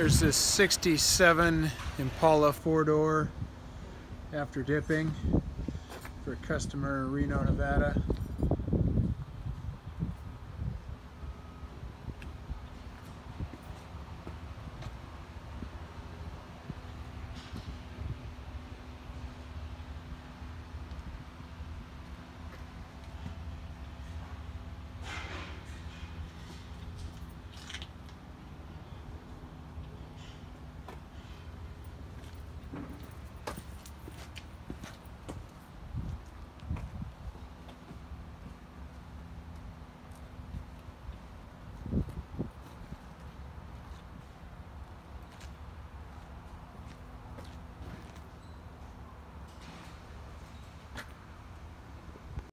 There's this 67 Impala four-door after dipping for a customer in Reno, Nevada.